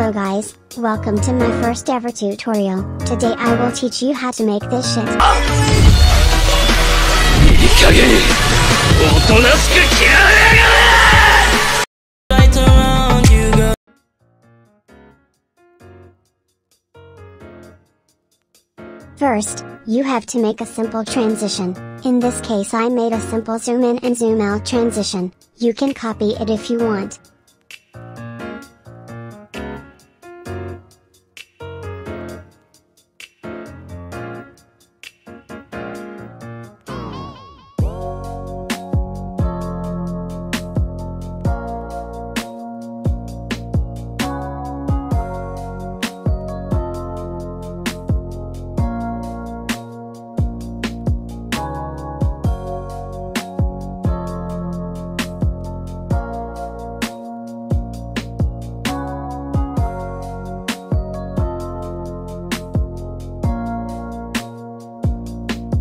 Hello guys, welcome to my first ever tutorial. Today I will teach you how to make this shit. First, you have to make a simple transition. In this case I made a simple zoom in and zoom out transition. You can copy it if you want,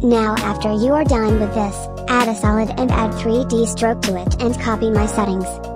Now after you are done with this, add a solid and add 3D stroke to it and copy my settings.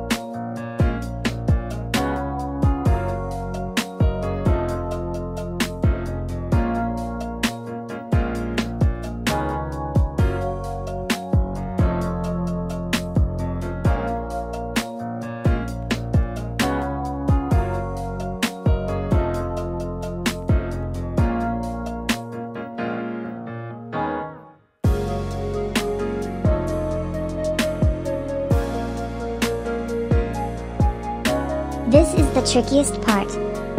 Trickiest part.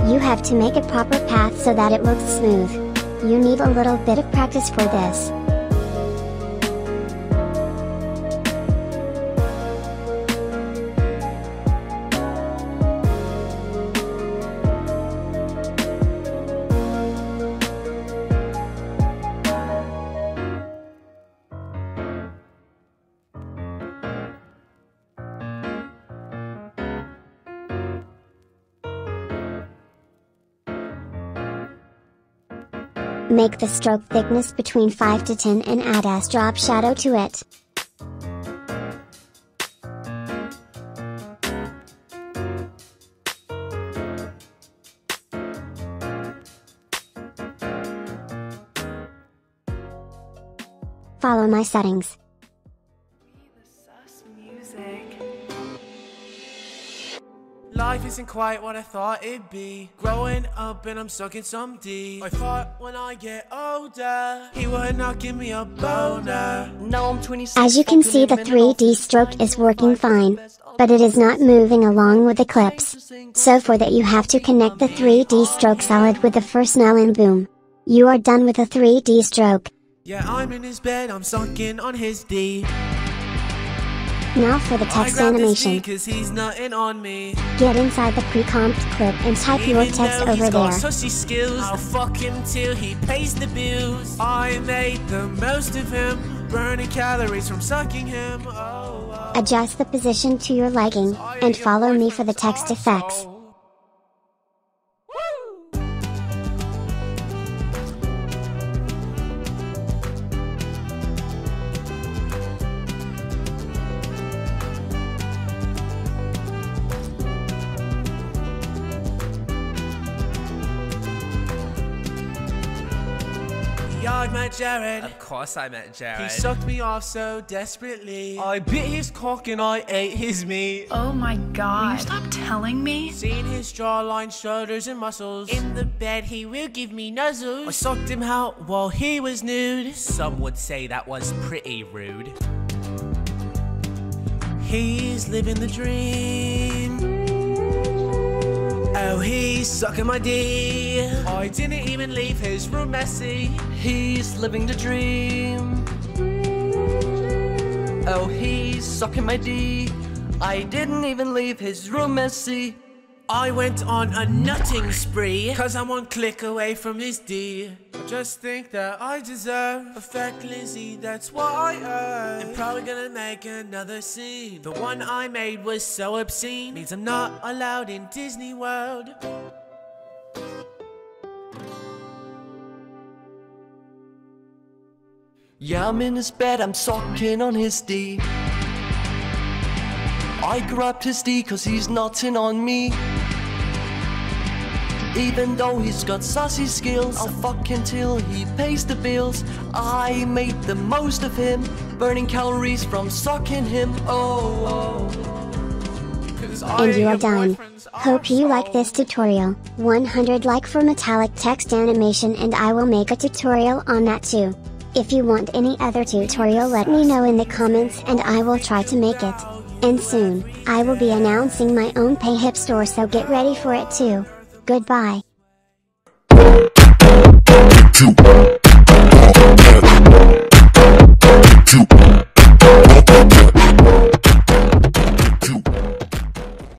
You have to make a proper path so that it looks smooth. You need a little bit of practice for this. Make the stroke thickness between 5 to 10 and add a drop shadow to it. Follow my settings. Life isn't quite what I thought it'd be. Growing up and I'm stuck in some D. I thought when I get older, he would not give me a boner. Now I'm 26. As you can see the 3D stroke is working fine, but it is not moving along with the clips. So for that you have to connect the 3D stroke solid with the first null and boom. You are done with the 3D stroke. Yeah, I'm in his bed, I'm sunken on his D. Now for the text grab this D animation. cause he's nutting on me. Get inside the pre-comped clip and type your text over there. skills, I'll fuck him till he pays the bills. I made the most of him, burning calories from sucking him. Oh, oh. Adjust the position to your liking, and follow me for the text effects. Yeah, I met Jared. Of course I met Jared. He sucked me off so desperately. I bit his cock and I ate his meat. Oh my god. Will you stop telling me? Seen his jawline, shoulders, and muscles. In the bed, he will give me nuzzles. I sucked him out while he was nude. Some would say that was pretty rude. He's living the dream. He's sucking my D. I didn't even leave his room messy. He's living the dream. Oh, he's sucking my D. I didn't even leave his room messy. I went on a nutting spree, cause I'm one click away from his D. I just think that I deserve a fat Lizzie, that's what I earn. I'm probably gonna make another scene. The one I made was so obscene, means I'm not allowed in Disney World. Yeah, I'm in his bed, I'm sucking on his D. I grabbed his D cause he's nutting on me. Even though he's got sassy skills, I'll fuck him till he pays the bills. I made the most of him, burning calories from sucking him. Oh, oh. And you are done. Hope you like this tutorial. 100 like for metallic text animation and I will make a tutorial on that too. If you want any other tutorial let me know in the comments and I will try to make it. And soon, I will be announcing my own PayHip store so get ready for it too. Goodbye.